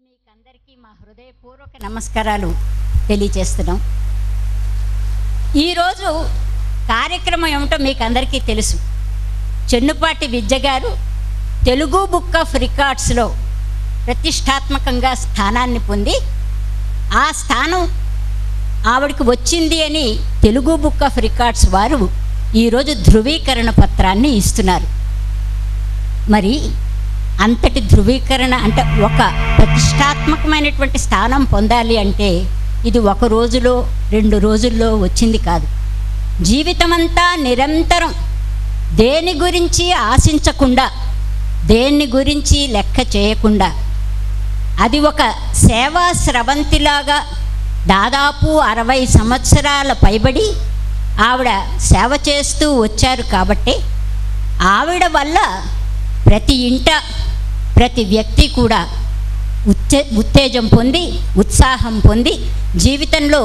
మీకందరికీ మా హృదయపూర్వక నమస్కారాలు తెలియచేస్తున్నాం ఈరోజు కార్యక్రమం ఏమిటో మీకు అందరికీ తెలుసు. చెన్నుపాటి విద్య గారు తెలుగు బుక్ ఆఫ్ రికార్డ్స్లో ప్రతిష్టాత్మకంగా స్థానాన్ని పొంది ఆ స్థానం ఆవిడకి వచ్చింది అని తెలుగు బుక్ ఆఫ్ రికార్డ్స్ వారు ఈరోజు ధృవీకరణ పత్రాన్ని ఇస్తున్నారు. మరి అంతటి ధృవీకరణ అంటే ఒక ప్రతిష్టాత్మకమైనటువంటి స్థానం పొందాలి అంటే ఇది ఒక రోజులో రెండు రోజుల్లో వచ్చింది కాదు. జీవితమంతా నిరంతరం దేని గురించి ఆశించకుండా దేన్ని గురించి లెక్క చేయకుండా అది ఒక సేవా స్రవంతిలాగా దాదాపు అరవై సంవత్సరాల పైబడి ఆవిడ సేవ చేస్తూ వచ్చారు కాబట్టి ఆవిడ వల్ల ప్రతి ఇంట ప్రతి వ్యక్తి కూడా ఉత్తే ఉత్తేజం పొంది ఉత్సాహం పొంది జీవితంలో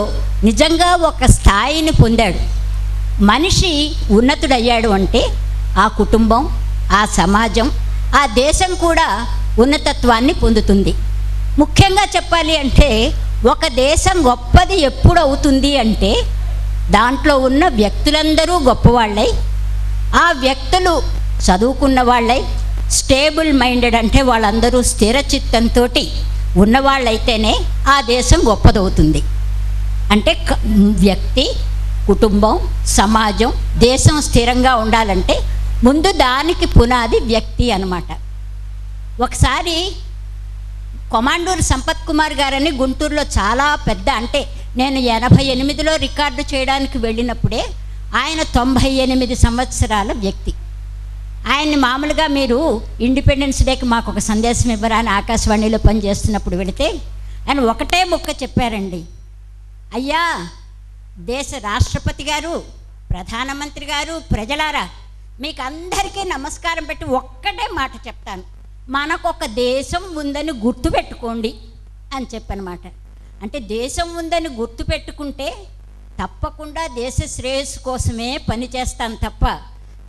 నిజంగా ఒక స్థాయిని పొందాడు. మనిషి ఉన్నతుడయ్యాడు అంటే ఆ కుటుంబం ఆ సమాజం ఆ దేశం కూడా ఉన్నతత్వాన్ని పొందుతుంది. ముఖ్యంగా చెప్పాలి అంటే ఒక దేశం గొప్పది ఎప్పుడు అవుతుంది అంటే దాంట్లో ఉన్న వ్యక్తులందరూ గొప్పవాళ్ళై ఆ వ్యక్తులు చదువుకున్న వాళ్ళై స్టేబుల్ మైండెడ్ అంటే వాళ్ళందరూ స్థిర చిత్తంతో ఉన్నవాళ్ళైతేనే ఆ దేశం గొప్పదవుతుంది. అంటే వ్యక్తి కుటుంబం సమాజం దేశం స్థిరంగా ఉండాలంటే ముందు దానికి పునాది వ్యక్తి అనమాట ఒకసారి కొమాండూరు సంపత్ కుమార్ గారని గుంటూరులో చాలా పెద్ద అంటే నేను ఎనభై ఎనిమిదిలో రికార్డు చేయడానికి వెళ్ళినప్పుడే ఆయన తొంభై ఎనిమిది సంవత్సరాల వ్యక్తి. ఆయన్ని మామూలుగా మీరు ఇండిపెండెన్స్ డేకి మాకు ఒక సందేశం ఇవ్వరా అని ఆకాశవాణిలో పనిచేస్తున్నప్పుడు వెళితే ఆయన ఒకటే ముక్క చెప్పారండి. అయ్యా దేశ రాష్ట్రపతి గారు ప్రధానమంత్రి గారు ప్రజలారా మీకు అందరికీ నమస్కారం పెట్టి ఒక్కటే మాట చెప్తాను. మనకు ఒక దేశం ఉందని గుర్తుపెట్టుకోండి అని చెప్పనమాట. అంటే దేశం ఉందని గుర్తుపెట్టుకుంటే తప్పకుండా దేశ శ్రేయస్సు కోసమే పనిచేస్తాను తప్ప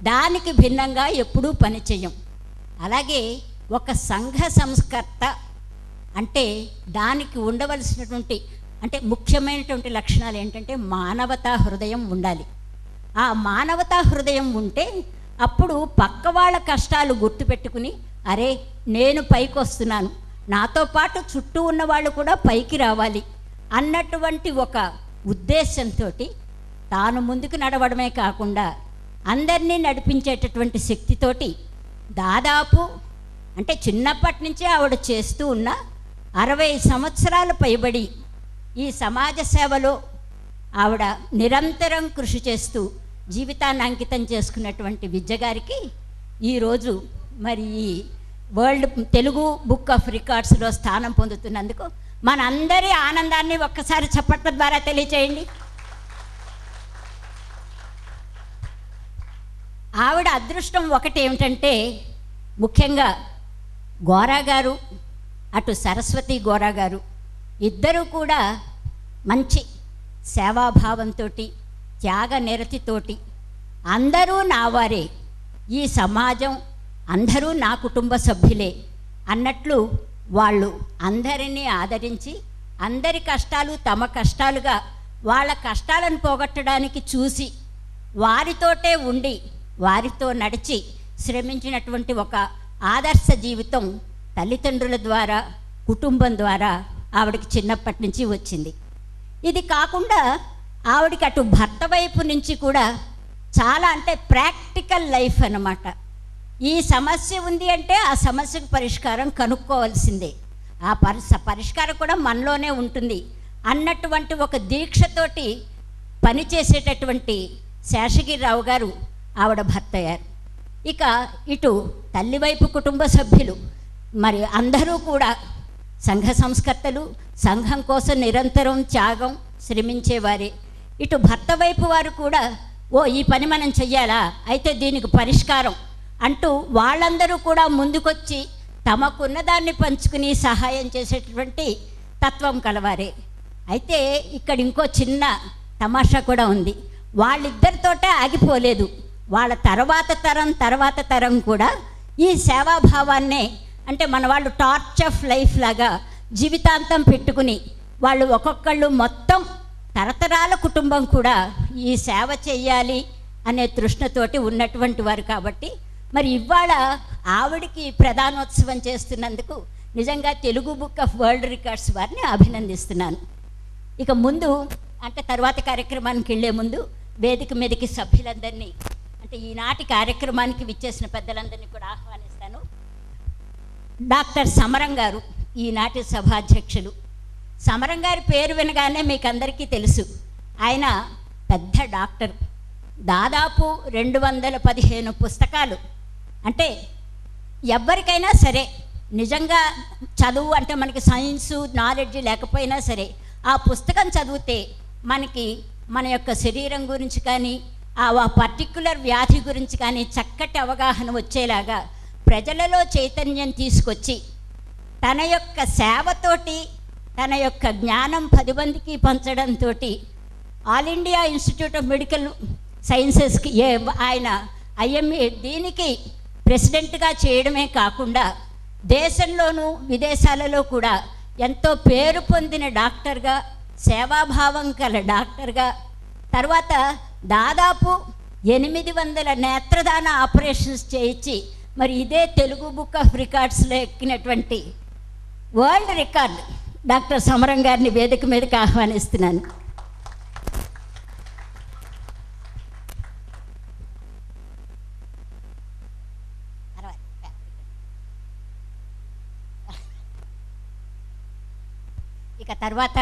దానికి భిన్నంగా ఎప్పుడూ పని అలాగే ఒక సంఘ సంస్కర్త అంటే దానికి ఉండవలసినటువంటి అంటే ముఖ్యమైనటువంటి లక్షణాలు ఏంటంటే మానవతా హృదయం ఉండాలి. ఆ మానవతా హృదయం ఉంటే అప్పుడు పక్క వాళ్ళ కష్టాలు గుర్తుపెట్టుకుని అరే నేను పైకి వస్తున్నాను నాతో పాటు చుట్టూ ఉన్న వాళ్ళు కూడా పైకి రావాలి అన్నటువంటి ఒక ఉద్దేశంతో తాను ముందుకు నడవడమే కాకుండా అందరినీ నడిపించేటటువంటి శక్తితోటి దాదాపు అంటే చిన్నప్పటి నుంచే ఆవిడ చేస్తూ ఉన్న అరవై సంవత్సరాలు పైబడి ఈ సమాజ సేవలో ఆవిడ నిరంతరం కృషి చేస్తూ జీవితాన్ని అంకితం చేసుకున్నటువంటి విద్య గారికి ఈరోజు మరి ఈ వరల్డ్ తెలుగు బుక్ ఆఫ్ రికార్డ్స్లో స్థానం పొందుతున్నందుకు మనందరి ఆనందాన్ని ఒక్కసారి చప్పట్ల ద్వారా తెలియచేయండి. ఆవిడ అదృష్టం ఒకటి ఏమిటంటే ముఖ్యంగా గోరా గారు అటు సరస్వతి గోరా గారు ఇద్దరూ కూడా మంచి సేవాభావంతో త్యాగ నిరతితోటి అందరూ నా వారే. ఈ సమాజం అందరూ నా కుటుంబ సభ్యులే అన్నట్లు వాళ్ళు అందరినీ ఆదరించి అందరి కష్టాలు తమ కష్టాలుగా వాళ్ళ కష్టాలను పోగొట్టడానికి చూసి వారితోటే ఉండి వారితో నడిచి శ్రమించినటువంటి ఒక ఆదర్శ జీవితం తల్లిదండ్రుల ద్వారా కుటుంబం ద్వారా ఆవిడకి చిన్నప్పటి నుంచి వచ్చింది. ఇది కాకుండా ఆవిడకి అటు భర్త వైపు నుంచి కూడా చాలా అంటే ప్రాక్టికల్ లైఫ్ అన్నమాట. ఈ సమస్య ఉంది అంటే ఆ సమస్యకు పరిష్కారం కనుక్కోవాల్సిందే. ఆ పరిస పరిష్కారం కూడా మనలోనే ఉంటుంది అన్నటువంటి ఒక దీక్షతోటి పనిచేసేటటువంటి శేషగిరిరావు గారు ఆవిడ భర్త అయ్యారు ఇక ఇటు తల్లివైపు కుటుంబ సభ్యులు మరి అందరూ కూడా సంఘ సంస్కర్తలు సంఘం కోసం నిరంతరం త్యాగం శ్రమించేవారే. ఇటు భర్త వైపు వారు కూడా ఓ ఈ పని మనం చెయ్యాలా? అయితే దీనికి పరిష్కారం అంటూ వాళ్ళందరూ కూడా ముందుకొచ్చి తమకున్న దాన్ని పంచుకుని సహాయం చేసేటువంటి తత్వం కలవారే. అయితే ఇక్కడ ఇంకో చిన్న తమాషా కూడా ఉంది. వాళ్ళిద్దరితోటే ఆగిపోలేదు. వాళ్ళ తర్వాత తరం తర్వాత తరం కూడా ఈ సేవాభావాన్నే అంటే మన వాళ్ళు టార్చ్ ఆఫ్ లైఫ్ లాగా జీవితాంతం పెట్టుకుని వాళ్ళు ఒక్కొక్కళ్ళు మొత్తం తరతరాల కుటుంబం కూడా ఈ సేవ చేయాలి అనే తృష్ణతోటి ఉన్నటువంటి వారు కాబట్టి మరి ఇవాళ ఆవిడికి ప్రధానోత్సవం చేస్తున్నందుకు నిజంగా Telugu book of world records వారిని అభినందిస్తున్నాను. ఇక ముందు అంటే తర్వాత కార్యక్రమానికి వెళ్ళే ముందు వేదిక మీదకి సభ్యులందరినీ ఈనాటి కార్యక్రమానికి విచ్చేసిన పెద్దలందరినీ కూడా ఆహ్వానిస్తాను. డాక్టర్ సమరం గారు ఈనాటి సభాధ్యక్షులు. సమరం గారి పేరు వినగానే మీకు అందరికీ తెలుసు. ఆయన పెద్ద డాక్టర్. దాదాపు రెండు వందల పదిహేను పుస్తకాలు. అంటే ఎవరికైనా సరే నిజంగా చదువు అంటే మనకి సైన్సు నాలెడ్జ్ లేకపోయినా సరే ఆ పుస్తకం చదివితే మనకి మన యొక్క శరీరం గురించి కానీ ఆ పర్టిక్యులర్ వ్యాధి గురించి కానీ చక్కటి అవగాహన వచ్చేలాగా ప్రజలలో చైతన్యం తీసుకొచ్చి తన యొక్క సేవతోటి తన యొక్క జ్ఞానం పది మందికి పంచడంతో all India institute of medical సైన్సెస్కి ఏ ఆయన ఐఎంఏ దీనికి ప్రెసిడెంట్గా చేయడమే కాకుండా దేశంలోనూ విదేశాలలో కూడా ఎంతో పేరు పొందిన డాక్టర్గా సేవాభావం గల డాక్టర్గా తర్వాత దాదాపు ఎనిమిది వందల నేత్రదాన ఆపరేషన్స్ చేయించి మరి ఇదే తెలుగు బుక్ ఆఫ్ రికార్డ్స్లో ఎక్కినటువంటి వరల్డ్ రికార్డ్ డాక్టర్ సమరం గారిని వేదిక మీదకి ఆహ్వానిస్తున్నాను. ఇక తర్వాత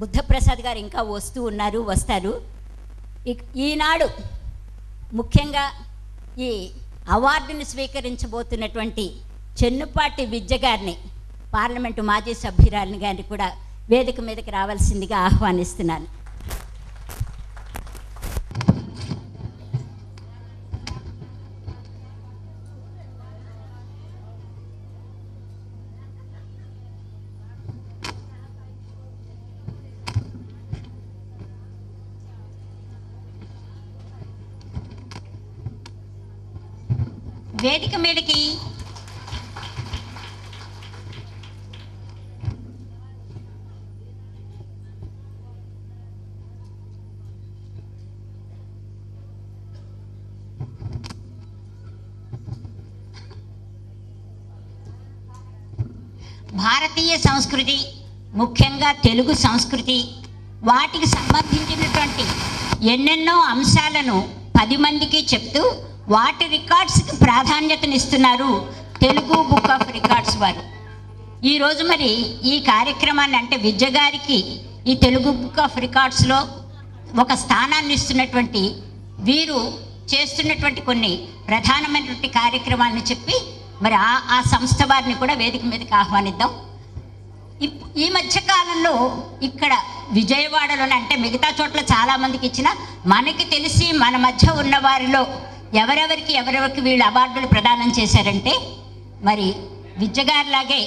బుద్ధప్రసాద్ గారు ఇంకా వస్తూ ఉన్నారు వస్తారు. ఈనాడు ముఖ్యంగా ఈ అవార్డుని స్వీకరించబోతున్నటువంటి చెన్నుపాటి విద్య గారిని పార్లమెంటు మాజీ సభ్యురాలిని గారిని కూడా వేదిక మీదకి రావాల్సిందిగా ఆహ్వానిస్తున్నాను. వేదిక మీదకి. భారతీయ సంస్కృతి ముఖ్యంగా తెలుగు సంస్కృతి వాటికి సంబంధించినటువంటి ఎన్నెన్నో అంశాలను పది మందికి చెప్తూ వాటి రికార్డ్స్కి ప్రాధాన్యతనిస్తున్నారు తెలుగు బుక్ ఆఫ్ రికార్డ్స్ వారు. ఈరోజు మరి ఈ కార్యక్రమాన్ని అంటే విద్య గారికి ఈ తెలుగు బుక్ ఆఫ్ రికార్డ్స్లో ఒక స్థానాన్ని ఇస్తున్నటువంటి వీరు చేస్తున్నటువంటి కొన్ని ప్రధానమైనటువంటి కార్యక్రమాలను చెప్పి మరి ఆ ఆ సంస్థ వారిని కూడా వేదిక మీదకి ఆహ్వానిద్దాం. ఇప్- ఈ మధ్య కాలంలో ఇక్కడ విజయవాడలోనే అంటే మిగతా చోట్ల చాలామందికి ఇచ్చిన మనకి తెలిసి మన మధ్య ఉన్న వారిలో ఎవరెవరికి ఎవరెవరికి వీళ్ళు అవార్డులు ప్రదానం చేశారంటే మరి విద్యగారిలాగే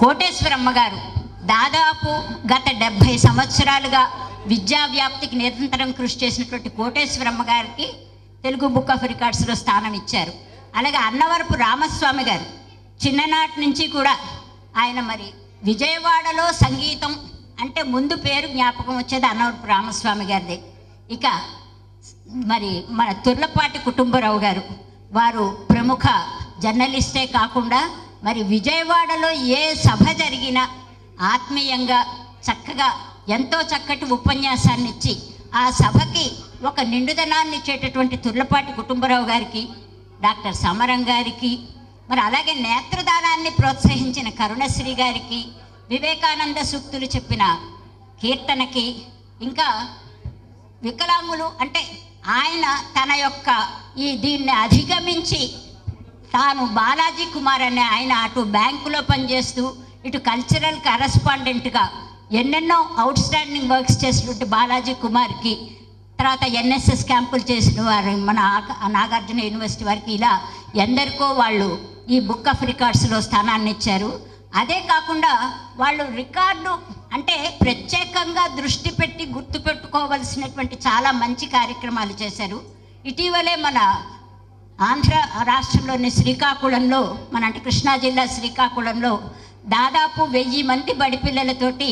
కోటేశ్వరమ్మ గారు దాదాపు గత డెబ్భై సంవత్సరాలుగా విద్యా వ్యాప్తికి నిరంతరం కృషి చేసినటువంటి కోటేశ్వరమ్మ గారికి తెలుగు బుక్ ఆఫ్ రికార్డ్స్లో స్థానం ఇచ్చారు. అలాగే అన్నవరపు రామస్వామి గారు చిన్ననాటి నుంచి కూడా ఆయన మరి విజయవాడలో సంగీతం అంటే ముందు పేరు జ్ఞాపకం వచ్చేది అన్నవరపు రామస్వామి గారిదే. ఇక మరి మన తుర్లపాటి కుటుంబరావు గారు వారు ప్రముఖ జర్నలిస్టే కాకుండా మరి విజయవాడలో ఏ సభ జరిగినా ఆత్మీయంగా చక్కగా ఎంతో చక్కటి ఉపన్యాసాన్ని ఇచ్చి ఆ సభకి ఒక నిండుదనాన్ని ఇచ్చేటటువంటి తుర్లపాటి కుటుంబరావు గారికి డాక్టర్ సమరం గారికి మరి అలాగే నేత్రదానాన్ని ప్రోత్సహించిన కరుణశ్రీ గారికి వివేకానంద సూక్తులు చెప్పిన కీర్తనకి ఇంకా వికలాంగులు అంటే ఆయన తన యొక్క ఈ దీన్ని అధిగమించి తాను బాలాజీ కుమార్ అనే ఆయన అటు బ్యాంకులో పనిచేస్తూ ఇటు కల్చరల్ కరస్పాండెంట్గా ఎన్నెన్నో అవుట్ స్టాండింగ్ వర్క్స్ చేసినట్టు బాలాజీ కుమార్కి తర్వాత ఎన్ఎస్ఎస్ క్యాంపులు చేసిన వారు మన నాగార్జున యూనివర్సిటీ వారికి ఇలా ఎందరికో వాళ్ళు ఈ బుక్ ఆఫ్ రికార్డ్స్లో స్థానాన్ని ఇచ్చారు. అదే కాకుండా వాళ్ళు రికార్డు అంటే ప్రత్యేకంగా దృష్టి పెట్టి గుర్తుపెట్టుకోవలసినటువంటి చాలా మంచి కార్యక్రమాలు చేశారు. ఇటీవలే మన ఆంధ్ర రాష్ట్రంలోని శ్రీకాకుళంలో మన అంటే కృష్ణా జిల్లా శ్రీకాకుళంలో దాదాపు వెయ్యి మంది బడి పిల్లలతోటి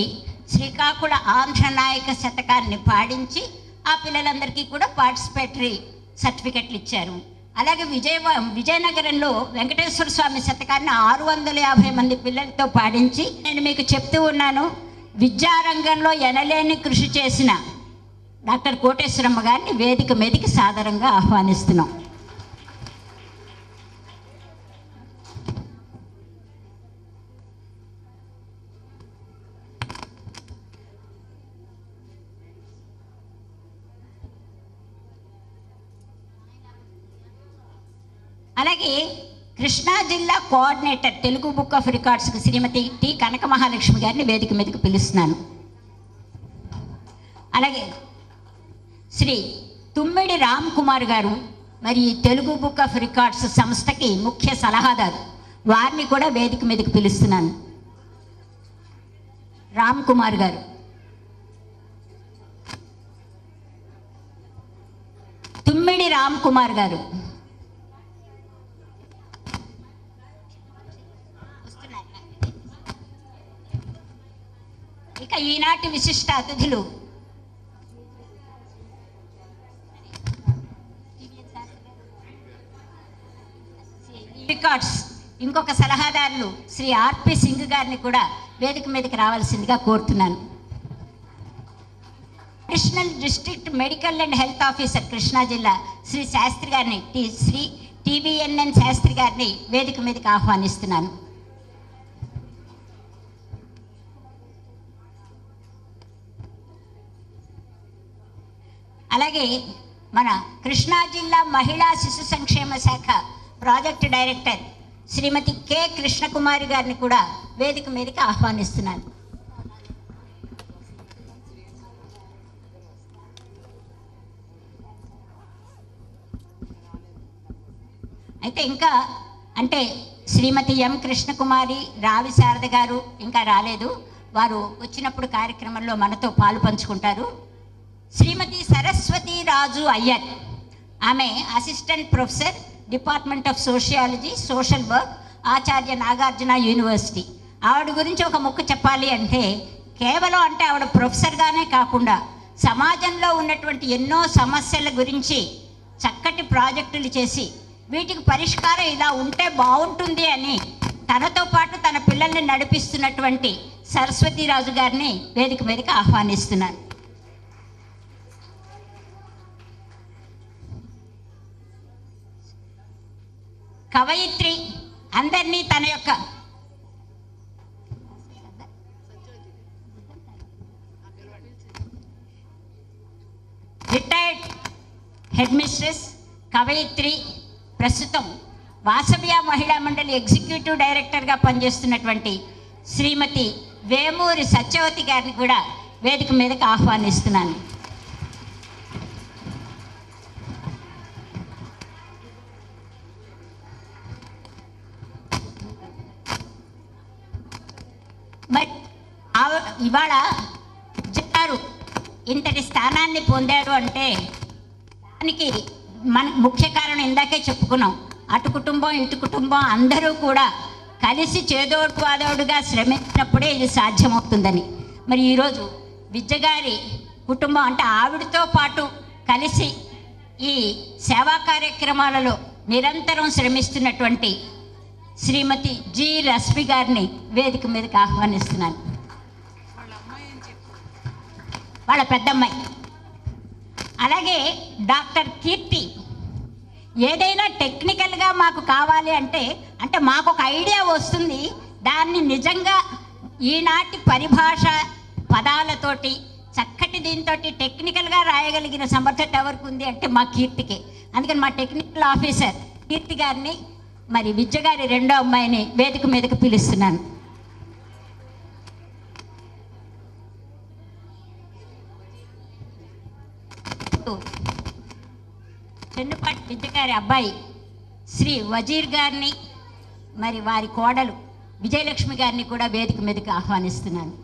శ్రీకాకుళ ఆంధ్ర నాయక శతకాన్ని పాడించి ఆ పిల్లలందరికీ కూడా పార్టిసిపేటరీ సర్టిఫికెట్లు ఇచ్చారు. అలాగే విజయవా విజయనగరంలో వెంకటేశ్వర స్వామి శతకాన్ని ఆరు వందల యాభై మంది పిల్లలతో పాడించి నేను మీకు చెప్తూ ఉన్నాను. విద్యారంగంలో ఎనలేని కృషి చేసిన డాక్టర్ కోటేశ్వరమ్మ గారిని వేదిక మీదకి సాదరంగా ఆహ్వానిస్తున్నాం. అలాగే కృష్ణా జిల్లా కోఆర్డినేటర్ తెలుగు బుక్ ఆఫ్ రికార్డ్స్కి శ్రీమతి టి కనక మహాలక్ష్మి గారిని వేదిక మీదకి పిలుస్తున్నాను. అలాగే శ్రీ తుమ్మిడి రామ్ కుమార్ గారు మరి తెలుగు బుక్ ఆఫ్ రికార్డ్స్ సంస్థకి ముఖ్య సలహాదారు. వారిని కూడా వేదిక మీదకి పిలుస్తున్నాను. రామ్ కుమార్ గారు. తుమ్మిడి రామ్ కుమార్ గారు. ఇక ఈనాటి విశిష్ట అతిథులు. రికార్డ్స్ ఇంకొక సలహాదారులు శ్రీ ఆర్పి సింగ్ గారిని కూడా వేదిక మీదకి రావాల్సిందిగా కోరుతున్నాను. Additional district medical and health officer Krishna జిల్లా శ్రీ శాస్త్రి గారిని శ్రీ టీబీఎన్ఎన్ శాస్త్రి గారిని వేదిక మీదకి ఆహ్వానిస్తున్నాను. అలాగే మన కృష్ణా జిల్లా మహిళా శిశు సంక్షేమ శాఖ project director Srimati K Krishnakumari గారిని కూడా వేదిక మీదకి ఆహ్వానిస్తున్నాను. అయితే ఇంకా అంటే శ్రీమతి ఎం కృష్ణకుమారి రావి శారద గారు ఇంకా రాలేదు. వారు వచ్చినప్పుడు కార్యక్రమంలో మనతో పాలు పంచుకుంటారు. శ్రీమతి సరస్వతి రాజు అయ్యర్. ఆమె assistant professor department of sociology social work Acharya Nagarjuna university. ఆవిడ గురించి ఒక ముక్క చెప్పాలి అంటే కేవలం అంటే ఆవిడ ప్రొఫెసర్గానే కాకుండా సమాజంలో ఉన్నటువంటి ఎన్నో సమస్యల గురించి చక్కటి ప్రాజెక్టులు చేసి వీటికి పరిష్కారం ఇలా ఉంటే బాగుంటుంది అని తనతో పాటు తన పిల్లల్ని నడిపిస్తున్నటువంటి సరస్వతీరాజు గారిని వేదిక మీదకి ఆహ్వానిస్తున్నాను. కవయిత్రి అందరినీ తన యొక్క రిటైర్డ్ హెడ్ మిస్ట్రెస్ కవయిత్రి ప్రస్తుతం వాసవ్య మహిళా మండలి ఎగ్జిక్యూటివ్ డైరెక్టర్గా పనిచేస్తున్నటువంటి శ్రీమతి వేమూరి సత్యవతి గారిని కూడా వేదిక మీదకి ఆహ్వానిస్తున్నాను. ఇవాళ చెప్పారు ఇంతటి స్థానాన్ని పొందారు అంటే దానికి మన ముఖ్య కారణం ఇందాకే చెప్పుకున్నాం. అటు కుటుంబం ఇటు కుటుంబం అందరూ కూడా కలిసి చేదోడు వాదోడుగా శ్రమించినప్పుడే ఇది సాధ్యమవుతుందని. మరి ఈరోజు విద్యగారి కుటుంబం అంటే ఆవిడతో పాటు కలిసి ఈ సేవా కార్యక్రమాలలో నిరంతరం శ్రమిస్తున్నటువంటి శ్రీమతి జి రశ్మి గారిని వేదిక మీదకి ఆహ్వానిస్తున్నాను. వాళ్ళ పెద్దమ్మాయి. అలాగే డాక్టర్ కీర్తి ఏదైనా టెక్నికల్గా మాకు కావాలి అంటే అంటే మాకు ఒక ఐడియా వస్తుంది. దాన్ని నిజంగా ఈనాటి పరిభాష పదాలతోటి చక్కటి దీంతో టెక్నికల్గా రాయగలిగిన సమర్థత ఎవరికి ఉంది అంటే మా కీర్తికి. అందుకని మా టెక్నికల్ ఆఫీసర్ కీర్తి గారిని మరి విద్య గారి రెండో అమ్మాయిని వేదిక మీదకు పిలుస్తున్నాను. చెన్నుపాటి పెద్దగారి అబ్బాయి శ్రీ వజీర్ గారిని మరి వారి కోడలు విజయలక్ష్మి గారిని కూడా వేదిక మీదకి ఆహ్వానిస్తున్నాను.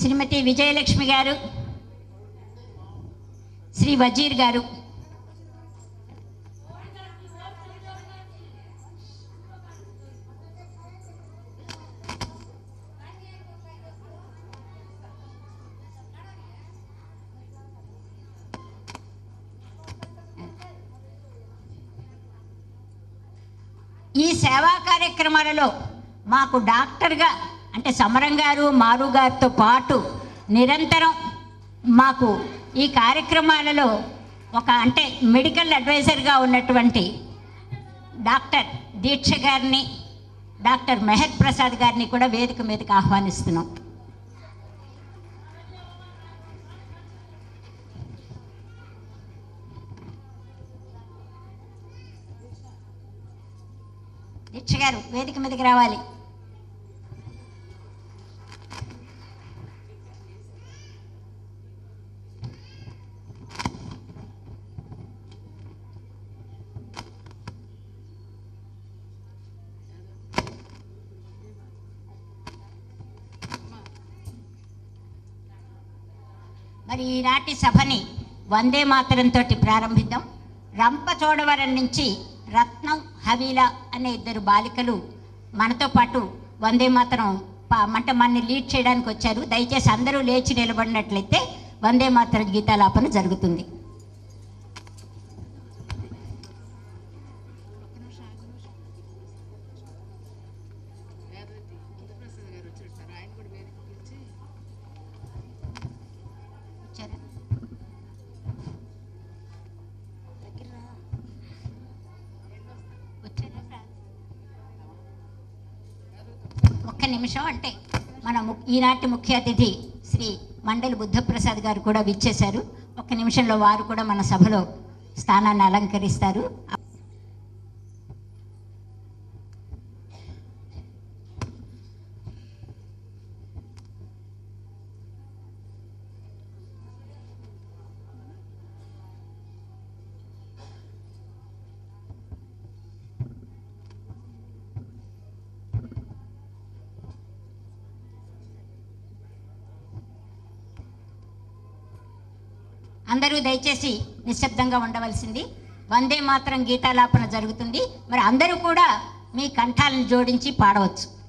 శ్రీమతి విజయలక్ష్మి గారు శ్రీ వజీర్ గారు కార్యక్రమాలలో మాకు డాక్టర్గా అంటే సమరం గారు మారు గారితో పాటు నిరంతరం మాకు ఈ కార్యక్రమాలలో ఒక అంటే మెడికల్ అడ్వైజర్గా ఉన్నటువంటి డాక్టర్ దీక్ష గారిని డాక్టర్ మెహర్ ప్రసాద్ గారిని కూడా వేదిక మీదకి ఆహ్వానిస్తున్నాం. గారు వేదిక మీదకి రావాలి. మరి ఈనాటి సభని వందే మాతరంతో ప్రారంభిద్దాం. రంపచోడవరం నుంచి రత్నం హవీల అనే ఇద్దరు బాలికలు మనతో పాటు వందే మాత్రం ప- అంటే మనని లీడ్ చేయడానికి వచ్చారు. దయచేసి అందరూ లేచి నిలబడినట్లయితే వందే మాత్రం గీతాలాపన జరుగుతుంది. విశేషం అంటే మన ము- ఈనాటి ముఖ్య అతిథి శ్రీ మండలి బుద్ధప్రసాద్ గారు కూడా విచ్చేశారు. ఒక్క నిమిషంలో వారు కూడా మన సభలో స్థానాన్ని అలంకరిస్తారు. అందరూ దయచేసి నిశ్శబ్దంగా ఉండవలసింది. వందే మాత్రం గీతాలాపన జరుగుతుంది. మరి అందరూ కూడా మీ కంఠాలను జోడించి పాడవచ్చు.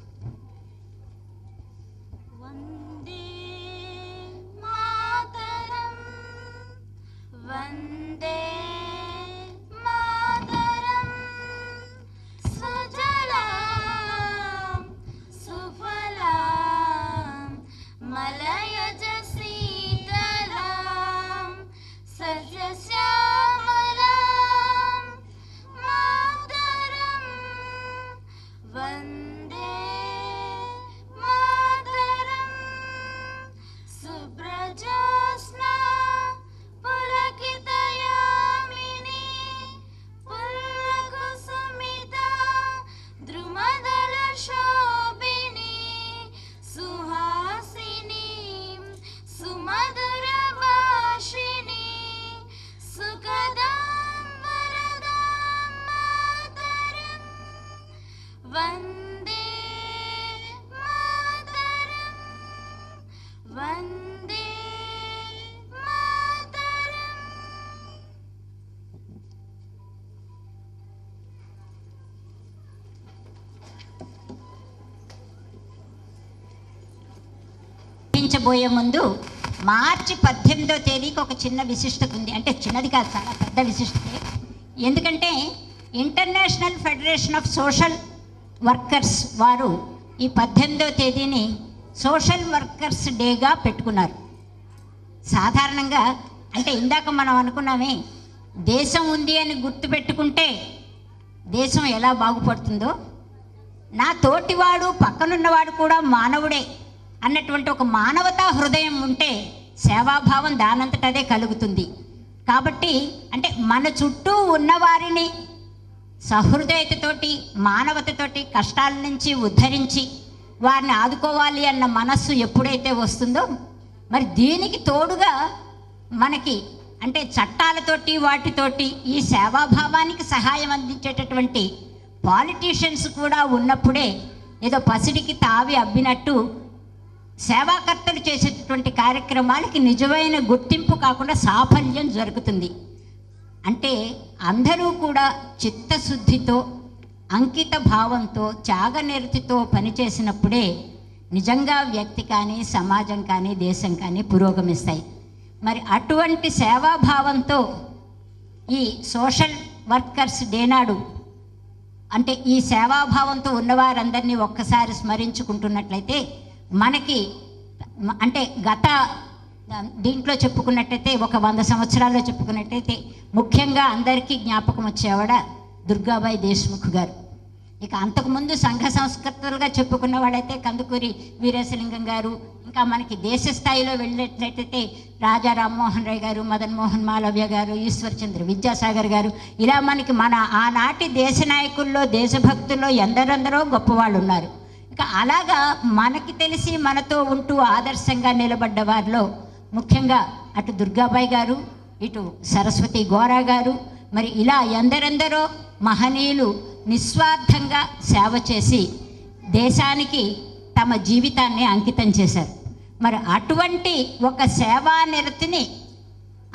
ప్రారంభించబోయే ముందు మార్చి పద్దెనిమిదో తేదీకి ఒక చిన్న విశిష్టత ఉంది. అంటే చిన్నది కాదు చాలా పెద్ద విశిష్టతే. ఎందుకంటే international federation of social workers వారు ఈ పద్దెనిమిదో తేదీని సోషల్ వర్కర్స్ డేగా పెట్టుకున్నారు. సాధారణంగా అంటే ఇందాక మనం అనుకున్నామే దేశం ఉంది అని గుర్తుపెట్టుకుంటే దేశం ఎలా బాగుపడుతుందో. నా తోటివాడు పక్కనున్నవాడు కూడా మానవుడే. అన్నటువంటి ఒక మానవతా హృదయం ఉంటే సేవాభావం దానంతట అదే కలుగుతుంది. కాబట్టి అంటే మన చుట్టూ ఉన్నవారిని సహృదయతతోటి మానవతతోటి కష్టాల నుంచి ఉద్ధరించి వారిని ఆదుకోవాలి అన్న మనస్సు ఎప్పుడైతే వస్తుందో మరి దీనికి తోడుగా మనకి అంటే చట్టాలతోటి వాటితోటి ఈ సేవాభావానికి సహాయం అందించేటటువంటి పాలిటీషియన్స్ కూడా ఉన్నప్పుడే ఏదో పసిడికి తావి అబ్బినట్టు సేవాకర్తలు చేసేటటువంటి కార్యక్రమాలకి నిజమైన గుర్తింపు కాకుండా సాఫల్యం జరుగుతుంది. అంటే అందరూ కూడా చిత్తశుద్ధితో అంకిత భావంతో త్యాగనిరతితో పనిచేసినప్పుడే నిజంగా వ్యక్తి కానీ సమాజం కానీ దేశం కానీ పురోగమిస్తాయి. మరి అటువంటి సేవాభావంతో ఈ సోషల్ వర్కర్స్ డేనాడు అంటే ఈ సేవాభావంతో ఉన్నవారందరినీ ఒక్కసారి స్మరించుకుంటున్నట్లయితే మనకి అంటే గత దీంట్లో చెప్పుకున్నట్టయితే ఒక వంద సంవత్సరాల్లో చెప్పుకున్నట్టయితే ముఖ్యంగా అందరికీ జ్ఞాపకం వచ్చేవాడ దుర్గాబాయి దేశ్ముఖ్ గారు. ఇక అంతకుముందు సంఘ సంస్కర్తలుగా చెప్పుకున్న వాళ్ళైతే కందుకూరి వీరేశలింగం గారు ఇంకా మనకి దేశ స్థాయిలో వెళ్ళినట్లయితే రాజా రామ్మోహన్ రాయ్ గారు మదన్ మోహన్ మాలవ్య గారు ఈశ్వర్చంద్ర విద్యాసాగర్ గారు. ఇలా మనకి మన ఆనాటి దేశ నాయకుల్లో దేశభక్తుల్లో ఎందరెందరో గొప్పవాళ్ళు ఉన్నారు ఇక అలాగా మనకి తెలిసి మనతో ఉంటూ ఆదర్శంగా నిలబడ్డ వారిలో ముఖ్యంగా అటు దుర్గాబాయి గారు ఇటు సరస్వతి గోరా గారు మరి ఇలా ఎందరెందరో మహనీయులు నిస్వార్థంగా సేవ చేసి దేశానికి తమ జీవితాన్ని అంకితం చేశారు. మరి అటువంటి ఒక సేవా నిరతిని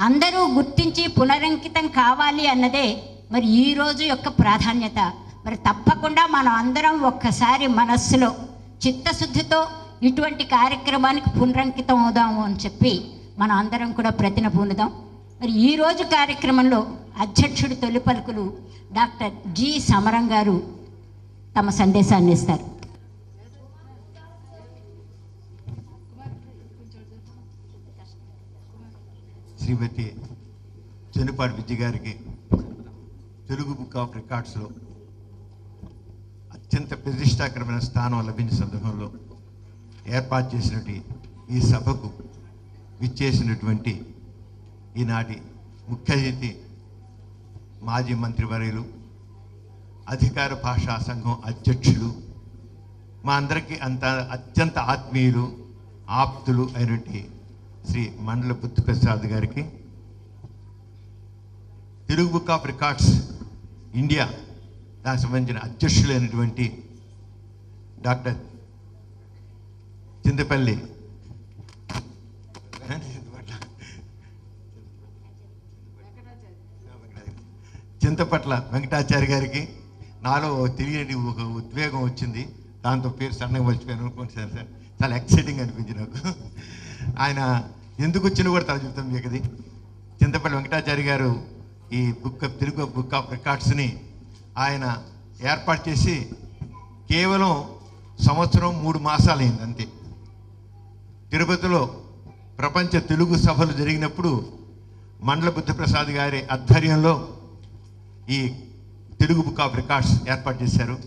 అందరూ గుర్తించి పునరంకితం కావాలి అన్నదే మరి ఈ రోజు యొక్క ప్రాధాన్యత. మరి తప్పకుండా మనం అందరం ఒక్కసారి మనస్సులో చిత్తశుద్ధితో ఇటువంటి కార్యక్రమానికి పునరంకితం అవుదాము అని చెప్పి మనం అందరం కూడా ప్రతిన పూనుదాం మరి ఈ రోజు కార్యక్రమంలో అధ్యక్షుడు తొలి పలుకులు డాక్టర్ జి సమరం గారు తమ సందేశాన్ని ఇస్తారు. శ్రీమతి చెనుపాటి విద్య గారికి తెలుగు బుక్ ఆఫ్ రికార్డ్స్లో అత్యంత ప్రతిష్టాకరమైన స్థానం లభించిన సందర్భంలో ఏర్పాటు చేసినటువంటి ఈ సభకు విచ్చేసినటువంటి ఈనాటి ముఖ్య అతిథి మాజీ మంత్రివర్యులు అధికార భాషా సంఘం అధ్యక్షులు మా అందరికీ అంత అత్యంత ఆత్మీయులు ఆప్తులు అయినటువంటి శ్రీ మండల బుద్ధిప్రసాద్ గారికి Telugu book of records India దానికి సంబంధించిన అధ్యక్షులైనటువంటి డాక్టర్ చింతపల్లి. చింతపట్ల. వెంకటాచారి గారికి నాలో తెలియని ఒక ఉద్వేగం వచ్చింది. దాంతో పేరు సన్నగా మర్చిపోయాను అనుకోండి సార్ సార్. చాలా ఎక్సైటింగ్ అనిపించింది నాకు. ఆయన ఎందుకు వచ్చినా కూడా తల చెప్తాం మీకు అది. చింతపల్లి వెంకటాచారి గారు ఈ book of Telugu book of రికార్డ్స్ని ఆయన ఏర్పాటు చేసి కేవలం సంవత్సరం మూడు మాసాలైంది అంతే. తిరుపతిలో ప్రపంచ తెలుగు సభలు జరిగినప్పుడు మండల బుద్ధప్రసాద్ గారి ఆధ్వర్యంలో ఈ తెలుగు బుక్ ఆఫ్ రికార్డ్స్ ఏర్పాటు చేశారు.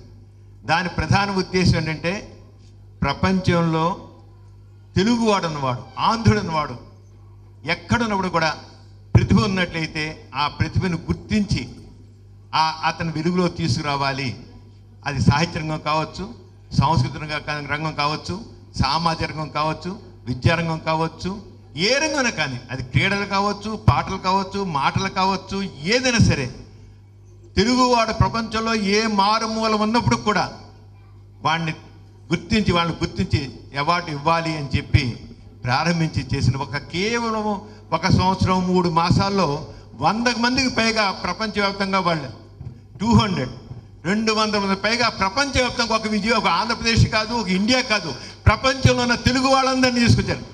దాని ప్రధాన ఉద్దేశం ఏంటంటే ప్రపంచంలో తెలుగువాడు అన్నవాడు ఎక్కడున్నప్పుడు కూడా ప్రతిభ ఉన్నట్లయితే ఆ ప్రతిభను గుర్తించి అతను వెలుగులో తీసుకురావాలి. అది సాహిత్య రంగం కావచ్చు సాంస్కృతిక రంగ- రంగం కావచ్చు సామాజిక రంగం కావచ్చు విద్యారంగం కావచ్చు ఏ రంగమైనా కానీ అది క్రీడలు కావచ్చు పాటలు కావచ్చు మాటలు కావచ్చు ఏదైనా సరే తెలుగువాడు ప్రపంచంలో ఏ మారుమూల ఉన్నప్పుడు కూడా వాడిని గుర్తించి వాళ్ళని గుర్తించి అవార్డు ఇవ్వాలి అని చెప్పి ప్రారంభించి చేసిన ఒక కేవలం ఒక సంవత్సరం మూడు మాసాల్లో వందకు మందికి పైగా ప్రపంచవ్యాప్తంగా వాళ్ళు టూ హండ్రెడ్. రెండు వందల మంది. పైగా ప్రపంచవ్యాప్తంగా ఒక విజయం ఒక ఆంధ్రప్రదేశ్ కాదు ఒక ఇండియా కాదు ప్రపంచంలో ఉన్న తెలుగు వాళ్ళందరినీ తీసుకొచ్చారు.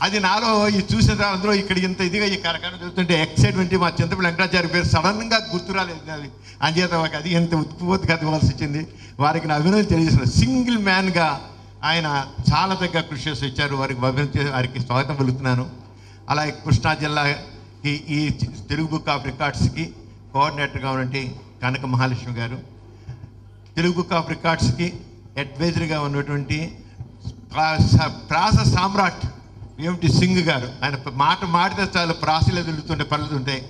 అది నాలో ఈ చూసిన అందరూ ఇక్కడ ఇంత ఇదిగా ఈ కార్యక్రమం చూస్తుంటే ఎక్సైట్మెంట్ మా చింతపల్లి వెంకటాచారి పేరు సడన్గా గుర్తు రాలేదు అది అంచేత ఒక అది ఎంత ఉత్పత్తిగా ఇవ్వాల్సి వచ్చింది వారికి నా అభినందన తెలియజేసిన సింగిల్ మ్యాన్గా ఆయన చాలా దగ్గర కృషి చేసి వచ్చారు. వారికి అభినందన వారికి స్వాగతం పలుకుతున్నాను. అలాగే కృష్ణా జిల్లాకి ఈ తెలుగు బుక్ ఆఫ్ రికార్డ్స్కి కోఆర్డినేటర్గా ఉన్నటువంటి కనక మహాలక్ష్మి గారు తెలుగు కాఫ్ రికార్డ్స్కి అడ్వైజర్గా ఉన్నటువంటి ప్రా- ప్రాస సామ్రాట్ ఏమిటి సింగ్ గారు. ఆయన మాట మాడితే చాలు ప్రాసలు ఎదులుతుండే పనులు ఉంటాయి